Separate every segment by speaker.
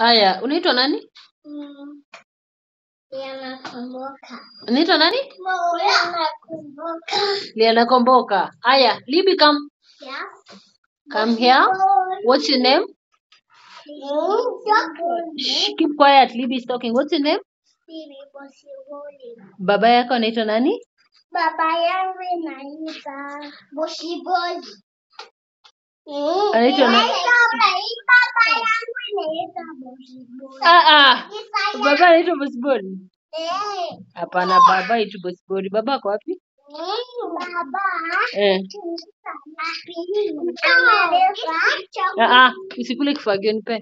Speaker 1: Aya, unaitwa nani?
Speaker 2: Mm. Komboka.
Speaker 1: Unaitwa nani?
Speaker 2: Yanakumbuka.
Speaker 1: Liana Komboka. Aya, Libi come.
Speaker 2: Yeah.
Speaker 1: Come here. What's your name? Shh, keep quiet. Libby is talking. What's your name? Baba yako anaitwa nani?
Speaker 2: Baba yangu inaitwa Boshiboli.
Speaker 1: Anaitwa nani?
Speaker 2: Baba yangu
Speaker 1: Ah ah. Baba anaitwa Bosibori. Hapana, baba anaitwa Bosibori. Baba ako wapi? Eh. Ah ah, usikule kifagio nipe.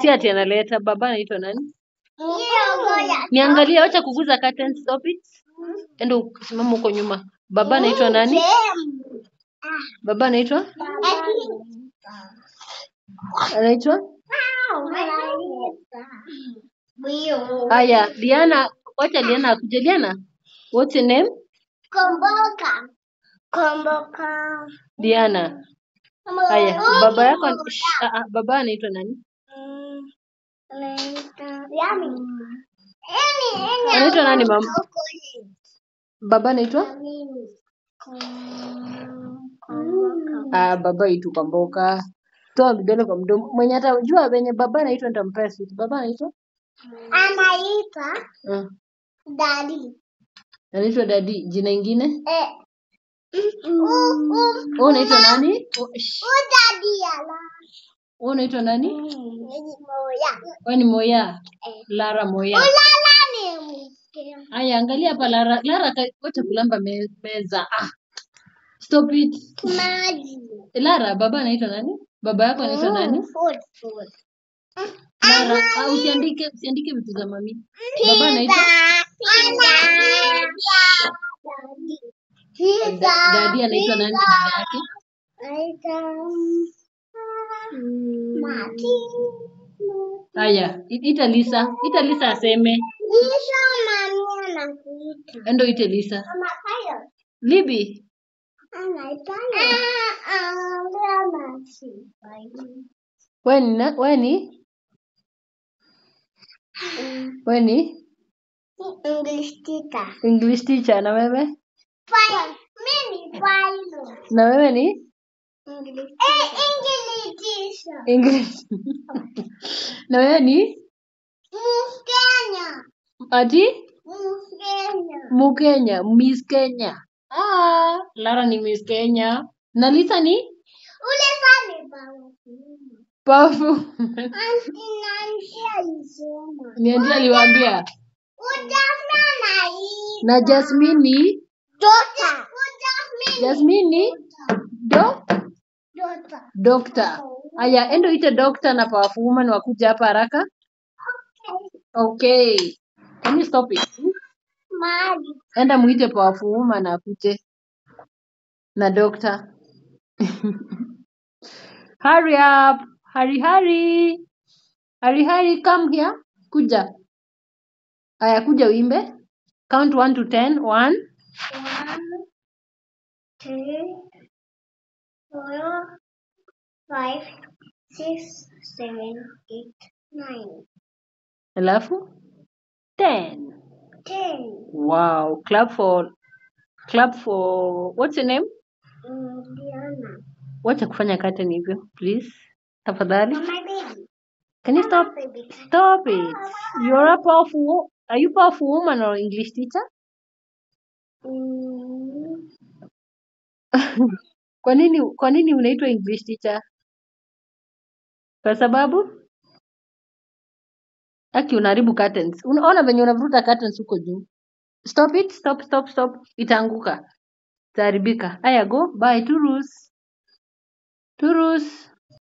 Speaker 1: Si ati analeta. Baba anaitwa nani? Niangalie, acha kuguza curtains, stop it. Enda usimama huko nyuma. Baba anaitwa nani? Baba anaitwa? Anaitwa? haya Diana, wacha Diana akuje. Diana, what's your name?
Speaker 2: Komboka. Komboka.
Speaker 1: Diana. Haya, baba yako ah, ah, baba anaitwa nani? Anaitwa nani mama? Baba anaitwa? Ah, baba itu Komboka. Toa vidole kwa mdomo. Mwenye atajua venye baba anaitwa nitampea sweet. Baba anaitwa?
Speaker 2: Anaitwa
Speaker 1: Mm.
Speaker 2: Dadi.
Speaker 1: Anaitwa Dadi. Jina ingine?
Speaker 2: Eh.
Speaker 1: Wewe unaitwa nani? Wewe unaitwa nani?
Speaker 2: Moya.
Speaker 1: Wewe ni Moya. Lara Moya. Aya, angalia hapa Lara. Lara wacha kulamba me, meza. Ah. Stop it.
Speaker 2: Maji.
Speaker 1: Lara, baba anaitwa nani? Baba yako anaitwa nani?
Speaker 2: Mara,
Speaker 1: au ah, usiandike usiandike vitu za mami. Baba anaitwa Da- Dadi anaitwa nani jina yake? Haya, ita Lisa. Ita Lisa aseme.
Speaker 2: Lisa, mami anakuita.
Speaker 1: Endo ite Lisa.
Speaker 2: Mama.
Speaker 1: Libi, Wewe ni na- wewe ni? Ni
Speaker 2: English teacher.
Speaker 1: English teacher na wewe?
Speaker 2: Fine. Mimi Paulo.
Speaker 1: Na wewe ni
Speaker 2: English. Eh, English teacher.
Speaker 1: English. na wewe ni
Speaker 2: Mkenya.
Speaker 1: ati
Speaker 2: Mkenya.
Speaker 1: Mkenya, Miss Kenya. Ah, Lara ni Miss Kenya. Na Lisa ni
Speaker 2: Ule sani
Speaker 1: pafu.
Speaker 2: Pafu.
Speaker 1: Ni ndiye aliwaambia.
Speaker 2: Utafuna na hii.
Speaker 1: Na Jasmine ni
Speaker 2: Dota.
Speaker 1: Jasmine ni do
Speaker 2: Dota.
Speaker 1: doctor. Aya, endo ite dokta na powerful woman wakuja hapa haraka. Okay. Can you stop it? Enda muite powerful woman kute na doctor. Hurry up. Hurry hurry. Hurry hurry come here. Kuja. Aya kuja uimbe. Count 1 to 10. 1
Speaker 2: One, two, four, five, six, seven, eight, nine.
Speaker 1: Alafu ten. Wow. Clap for clap for what's your name?
Speaker 2: Mm, Diana.
Speaker 1: Wacha kufanya curtain hivyo, please. Tafadhali.
Speaker 2: Mama baby.
Speaker 1: Can you stop?
Speaker 2: Baby.
Speaker 1: Stop it. You're a powerful are you powerful woman or English teacher?
Speaker 2: Mm,
Speaker 1: Kwa nini kwa nini unaitwa English teacher? Kwa sababu aki unaharibu curtains. Unaona venye unavuruta curtains huko juu. Stop it, stop, stop, stop. Itaanguka. Itaharibika. Aya go. Bye. Turus. Turus.